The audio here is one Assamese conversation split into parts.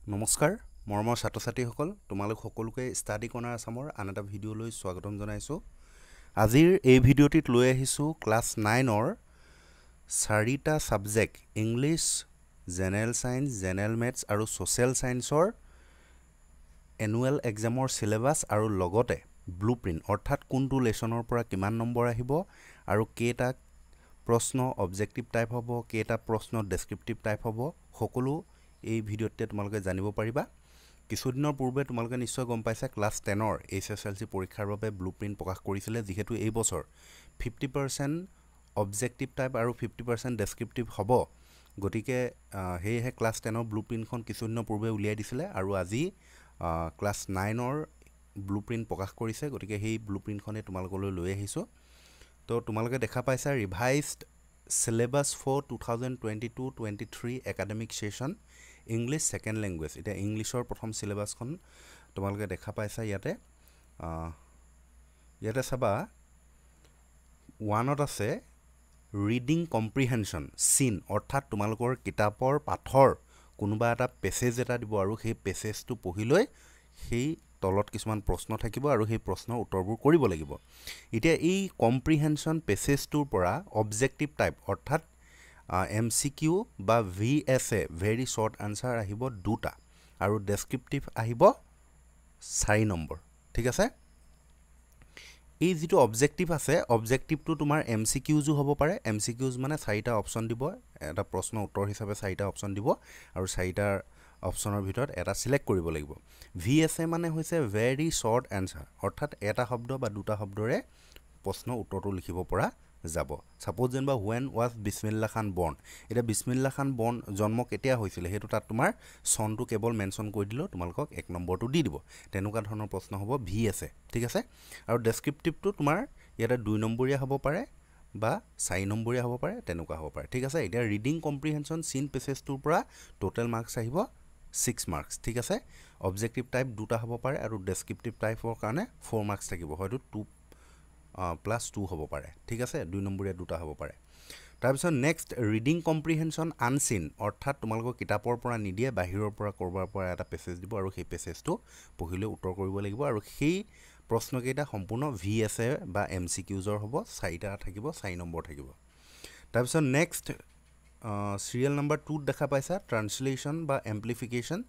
নমস্কাৰ মৰমৰ ছাত্ৰ ছাত্ৰীসকল তোমালোক সকলোকে ষ্টাডি কৰ্ণাৰ আছামৰ আন এটা ভিডিঅ'লৈ স্বাগতম জনাইছোঁ। আজিৰ এই ভিডিঅ'টিত লৈ আহিছোঁ ক্লাছ নাইনৰ চাৰিটা subject English general science general maths আৰু ছ'চিয়েল ছায়েন্সৰ এনুৱেল এক্সামৰ চিলেবাছ আৰু লগতে ব্লু প্ৰিণ্ট অৰ্থাৎ কোনটো লেচনৰ পৰা কিমান নম্বৰ আহিব আৰু কেইটা প্ৰশ্ন অবজেক্টিভ টাইপ হ'ব কেইটা প্ৰশ্ন ডেছক্ৰিপটিভ টাইপ হ'ব সকলো এই ভিডিঅ'তে তোমালোকে জানিব পাৰিবা। কিছুদিনৰ পূৰ্বে তোমালোকে নিশ্চয় গম পাইছা ক্লাছ টেনৰ এইচ এছ এল চি পৰীক্ষাৰ বাবে ব্লু প্ৰিণ্ট প্ৰকাশ কৰিছিলে যিহেতু এই বছৰ ফিফটি পাৰ্চেণ্ট অবজেক্টিভ টাইপ আৰু ফিফটি পাৰ্চেণ্ট ডেছক্ৰিপটিভ হ'ব। গতিকে সেয়েহে ক্লাছ টেনৰ ব্লু প্ৰিণ্টখন কিছুদিনৰ পূৰ্বে উলিয়াই দিছিলে আৰু আজি ক্লাছ নাইনৰ ব্লু প্ৰিণ্ট প্ৰকাশ কৰিছে। গতিকে সেই ব্লু প্ৰিণ্টখনেই তোমালোকলৈ লৈ আহিছোঁ। তো তোমালোকে দেখা পাইছা revised syllabus for two thousand twenty two twenty three academic session English second language এতিয়া ইংলিছৰ প্ৰথম চিলেবাছখন তোমালোকে দেখা পাইছা ইয়াতে। ইয়াতে চাবা ওৱানত আছে ৰিডিং কম্প্ৰিহেনশ্যন চিন অৰ্থাৎ তোমালোকৰ কিতাপৰ পাঠৰ কোনোবা এটা পেছেজ এটা দিব আৰু সেই পেছেজটো পঢ়ি লৈ সেই তলত কিছুমান প্ৰশ্ন থাকিব আৰু সেই প্ৰশ্নৰ উত্তৰবোৰ কৰিব লাগিব। এতিয়া এই কম্প্ৰিহেনশ্যন পেছেজটোৰ পৰা অবজেক্টিভ টাইপ অৰ্থাৎ এম চি কিউ বা V S A very short answer আহিব দুটা আৰু ডেছক্ৰিপটিভ আহিব চাৰি নম্বৰ ঠিক আছে? এই যিটো অবজেক্টিভ আছে অবজেক্টিভটো তোমাৰ এম চি কিউজো হ'ব পাৰে। এম চি কিউজ মানে চাৰিটা অপশ্যন দিব এটা প্ৰশ্ন উত্তৰ হিচাপে চাৰিটা অপশ্যন দিব আৰু চাৰিটাৰ অপশ্যনৰ ভিতৰত এটা চিলেক্ট কৰিব লাগিব। ভি এছ এ মানে হৈছে ভেৰি শ্বৰ্ট এনচাৰ অৰ্থাৎ এটা শব্দ বা দুটা শব্দৰে প্ৰশ্ন উত্তৰটো লিখিব পৰা যাব। ছাপ'জ যেনিবা হুৱেন ৱাজ বিছমিল্লা খান বৰ্ণ এতিয়া বিছমিল্লা খান বৰ্ণ জন্ম কেতিয়া হৈছিলে? সেইটো তাত তোমাৰ চনটো কেৱল মেনশ্যন কৰি দিলেও তোমালোকক এক নম্বৰটো দি দিব। তেনেকুৱা ধৰণৰ প্ৰশ্ন হ'ব ভি এ ঠিক আছে? আৰু ডেছক্ৰিপটিভটো তোমাৰ ইয়াতে দুই নম্বৰীয়া হ'ব পাৰে বা চাৰি নম্বৰীয়া হ'ব পাৰে তেনেকুৱা হ'ব পাৰে। ঠিক আছে? এতিয়া ৰিডিং কম্প্ৰিহেনশ্যন চিন পেছেজটোৰ পৰা ট'টেল মাৰ্কছ আহিব ছিক্স মাৰ্কছ ঠিক আছে? অবজেক্টিভ টাইপ দুটা হ'ব পাৰে আৰু ডেছক্ৰিপটিভ টাইপৰ কাৰণে ফ'ৰ মাৰ্কছ থাকিব। হয়তো টু প্লাছ টু হ'ব পাৰে। ঠিক আছে? দুই নম্বৰীয়া দুটা হ'ব পাৰে। তাৰপিছত নেক্সট ৰিডিং কম্প্ৰিহেনশ্যন আনচিন অৰ্থাৎ তোমালোকৰ কিতাপৰ পৰা নিদিয়ে বাহিৰৰ পৰা ক'ৰবাৰ পৰা এটা পেছেজ দিব আৰু সেই পেছেজটো পঢ়িলৈ উত্তৰ কৰিব লাগিব আৰু সেই প্ৰশ্নকেইটা সম্পূৰ্ণ ভি এছ এ বা এম চি কিউজৰ হ'ব চাৰিটা থাকিব চাৰি নম্বৰ থাকিব। তাৰপিছত নেক্সট চিৰিয়েল নম্বৰ টুত দেখা পাইছা ট্ৰান্সলেশ্যন বা এম্প্লিফিকেশ্যন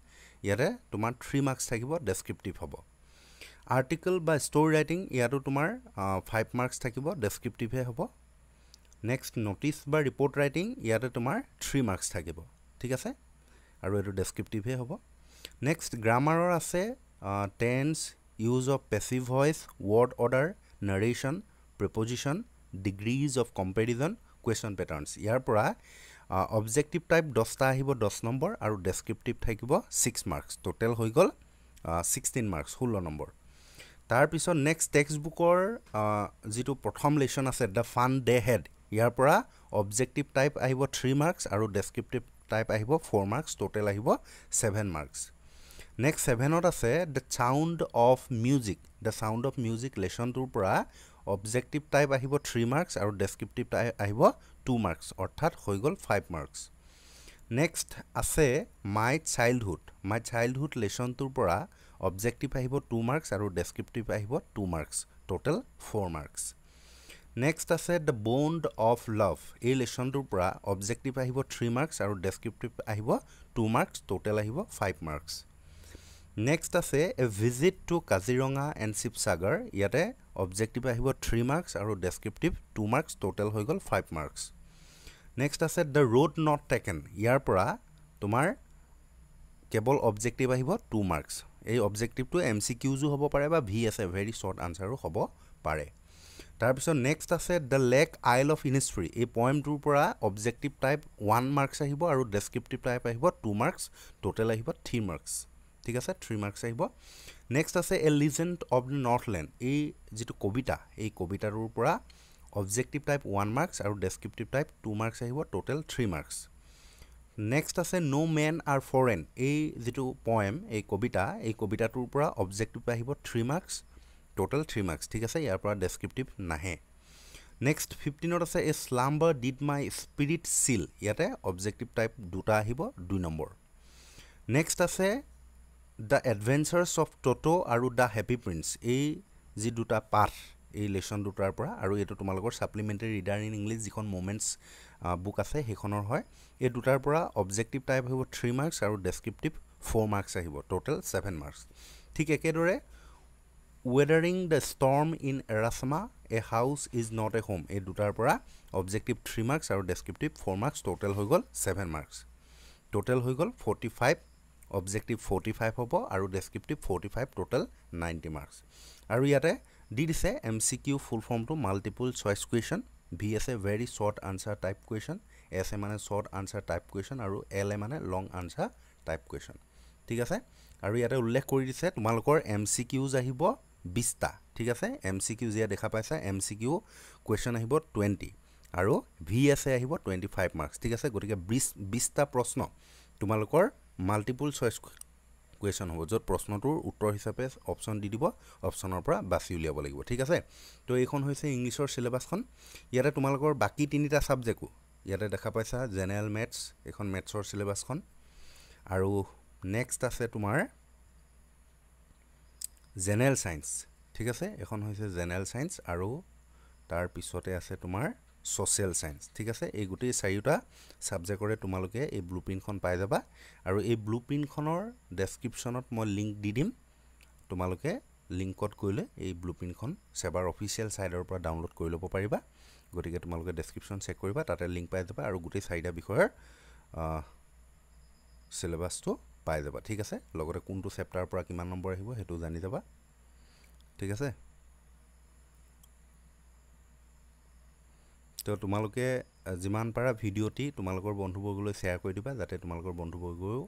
ইয়াতে তোমাৰ থ্ৰী মাৰ্কছ থাকিব ডেছক্ৰিপটিভ হ'ব। আৰ্টিকল বা ষ্ট'ৰি ৰাইটিং ইয়াতো তোমাৰ ফাইভ মাৰ্কছ থাকিব ডেছক্ৰিপটিভহে হ'ব। নেক্সট ন'টিছ বা ৰিপৰ্ট ৰাইটিং ইয়াতে তোমাৰ থ্ৰী মাৰ্কছ থাকিব। ঠিক আছে? আৰু এইটো ডেছক্ৰিপটিভহে হ'ব। নেক্সট গ্ৰামাৰৰ আছে tense use of passive voice word order narration preposition degrees of comparison question patterns ইয়াৰ পৰা অবজেক্টিভ টাইপ দহটা আহিব দহ নম্বৰ আৰু ডেছক্ৰিপটিভ থাকিব ছিক্স মাৰ্কছ টোটেল হৈ গ'ল ছিক্সটিন মাৰ্কছ ষোল্ল নম্বৰ। তাৰপিছত নেক্সট টেক্সট বুকৰ যিটো প্ৰথম লেশ্যন আছে দ্য ফান ডে হেড ইয়াৰ পৰা অবজেক্টিভ টাইপ আহিব থ্ৰী মাৰ্কছ আৰু ডেছক্ৰিপটিভ টাইপ আহিব ফ'ৰ মাৰ্কছ টোটেল আহিব ছেভেন মাৰ্কছ নেক্সট ছেভেনত আছে the sound of music the sound of music লেশ্যনটোৰ পৰা অবজেক্টিভ টাইপ আহিব থ্ৰী মাৰ্কছ আৰু ডেছক্ৰিপটিভ টাইপ আহিব টু মাৰ্কছ অৰ্থাৎ হৈ গ'ল ফাইভ মাৰ্কছ নেক্সট আছে মাই চাইল্ডহুড মাই চাইল্ডহুড লেশ্যনটোৰ পৰা অবজেক্টিভ আহিব টু মাৰ্কছ আৰু ডেছক্ৰিপটিভ আহিব two marks total four marks next আছে দ্য বণ্ড অফ লাভ এই লেশ্যনটোৰ পৰা অবজেক্টিভ আহিব থ্ৰী মাৰ্কছ আৰু ডেছক্ৰিপটিভ আহিব টু মাৰ্কছ টোটেল আহিব ফাইভ মাৰ্কছ নেক্সট আছে a visit to Kaziranga and Sivasagar ইয়াতে অবজেক্টিভ আহিব থ্ৰী মাৰ্কছ আৰু ডেছক্ৰিপটিভ টু মাৰ্কছ টোটেল হৈ গ'ল ফাইভ মাৰ্কছ নেক্সট আছে দ্য ৰোড নট টেকেন ইয়াৰ পৰা তোমাৰ কেৱল অবজেক্টিভ আহিব টু মাৰ্কছ এই অবজেক্টিভটো এম চি কিউজো হ'ব পাৰে বা ভি এ ভেৰি শ্বৰ্ট আনচাৰো হ'ব পাৰে। তাৰপিছত নেক্সট আছে the lake isle of Innisfree এই পইমটোৰ পৰা অবজেক্টিভ টাইপ ওৱান মাৰ্কছ আহিব আৰু ডেছক্ৰিপটিভ টাইপ আহিব টু মাৰ্কছ টোটেল আহিব থ্ৰী মাৰ্কছ ঠিক আছে? থ্ৰী মাৰ্কছ আহিব। নেক্সট আছে a legend of the northland এই যিটো কবিতা এই কবিতাটোৰ পৰা অবজেক্টিভ টাইপ ওৱান মাৰ্কছ আৰু ডেছক্ৰিপটিভ টাইপ টু মাৰ্কছ আহিব টোটেল থ্ৰী মাৰ্কছ নেক্সট আছে ন' মেন আৰ ফৰেন এই যিটো পয়েম এই কবিতা এই কবিতাটোৰ পৰা অবজেক্টিভ আহিব three marks total three marks ঠিক আছে ইয়াৰ পৰা ডেছক্ৰিপটিভ নাহে। নেক্সট ফিফটিনত আছে এ স্লাম্বাৰ ডিড মাই স্পিৰিট চিল ইয়াতে অবজেক্টিভ টাইপ দুটা আহিব দুই নম্বৰ। নেক্সট আছে দ্য এডভেঞ্চাৰ্ছ অফ ট'ট' আৰু দ্য হেপী প্ৰিন্স এই যি দুটা পাঠ এই লেচন দুটাৰ পৰা আৰু এইটো তোমালোকৰ ছাপ্লিমেণ্টেৰী ৰিডাৰ ইন ইংলিছ যিখন মুমেণ্টছ বুক আছে সেইখনৰ হয়। এই দুটাৰ পৰা অবজেক্টিভ টাইপ আহিব থ্ৰী মাৰ্কছ আৰু ডেছক্ৰিপটিভ ফ'ৰ মাৰ্কছ আহিব ট'টেল ছেভেন মাৰ্কছ ঠিক একেদৰে weathering the storm in Ersama a house is not a home এই দুটাৰ পৰা অবজেক্টিভ থ্ৰী মাৰ্কছ আৰু ডেছক্ৰিপটিভ ফ'ৰ মাৰ্কছ ট'টেল হৈ গ'ল ছেভেন মাৰ্কছ ট'টেল হৈ গ'ল forty five objective forty five হ'ব আৰু descriptive forty five total ninety marks আৰু ইয়াতে দি দিছে M C Q full ফৰ্মটো multiple choice question V S very short answer type question S A মানে শ্বৰ্ট আনচাৰ টাইপ কুৱেশ্যন আৰু এল এ মানে লং আনচাৰ টাইপ কুৱেশ্যন ঠিক আছে? আৰু ইয়াতে উল্লেখ কৰি দিছে তোমালোকৰ এম চি কিউজ আহিব বিছটা ঠিক আছে? এম চি কিউ যিয়া দেখা পাইছা এম চি কিউ কুৱেশ্যন আহিব টুৱেণ্টি আৰু ভি এছ এ আহিব টুৱেণ্টি ফাইভ মাৰ্কছ ঠিক আছে? গতিকে বিছ বিছটা প্ৰশ্ন তোমালোকৰ মাল্টিপুল চইচ কুৱেশ্যন হ'ব য'ত প্ৰশ্নটোৰ উত্তৰ হিচাপে অপশ্যন দি দিব অপশ্যনৰ পৰা বাছি উলিয়াব লাগিব ঠিক আছে? তো এইখন হৈছে ইংলিছৰ চিলেবাছখন ইয়াতে তোমালোকৰ বাকী তিনিটা ছাবজেক্টো ইয়াতে দেখা পাইছা জেনেৰেল মেথছ এইখন মেথছৰ চিলেবাছখন আৰু নেক্সট আছে তোমাৰ জেনেৰেল ছায়েন্স ঠিক আছে? এখন হৈছে জেনেৰেল ছায়েন্স আৰু তাৰ পিছতে আছে তোমাৰ ছ'চিয়েল ছায়েন্স ঠিক আছে? এই গোটেই চাৰিওটা ছাবজেক্টৰে তোমালোকে এই ব্লু প্ৰিণ্টখন পাই যাবা আৰু এই ব্লু প্ৰিণ্টখনৰ ডেছক্ৰিপশ্যনত মই লিংক দি দিম। তোমালোকে লিংকত গৈ লৈ এই ব্লু প্ৰিণ্টখন চেবাৰ অফিচিয়েল ছাইডৰ পৰা ডাউনলোড কৰি ল'ব পাৰিবা। গতিকে তোমালোকে ডেছক্ৰিপশ্যন চেক কৰিবা তাতে লিংক পাই যাবা আৰু গোটেই চাৰিটা বিষয়ৰ চিলেবাছটো পাই যাবা ঠিক আছে? লগতে কোনটো চেপ্টাৰৰ পৰা কিমান নম্বৰ আহিব সেইটো জানি যাবা ঠিক আছে? তো তোমালোকে যিমান পাৰা ভিডিঅ'টি তোমালোকৰ বন্ধুবৰ্গলৈ শ্বেয়াৰ কৰি দিবা যাতে তোমালোকৰ বন্ধুবৰ্গও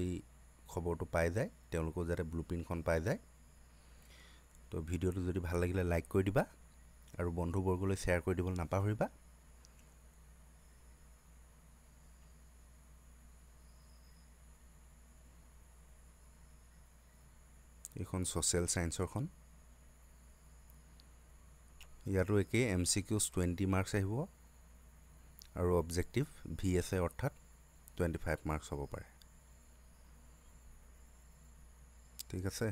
এই খবৰটো পাই যায় তেওঁলোকেও যাতে ব্লু প্ৰিণ্টখন পাই যায়। তো ভিডিঅ'টো যদি ভাল লাগিলে লাইক কৰি দিবা আৰু বন্ধুবৰ্গলৈ শ্বেয়াৰ কৰি দিবলৈ নাপাহৰিবা। এইখন ছ'চিয়েল ছায়েন্সৰখন ইয়াতো একেই M C Qs twenty marks আহিব আৰু অবজেক্টিভ ভি এছ এ অৰ্থাৎ টুৱেণ্টি ফাইভ মাৰ্কছ হ'ব পাৰে। ঠিক আছে?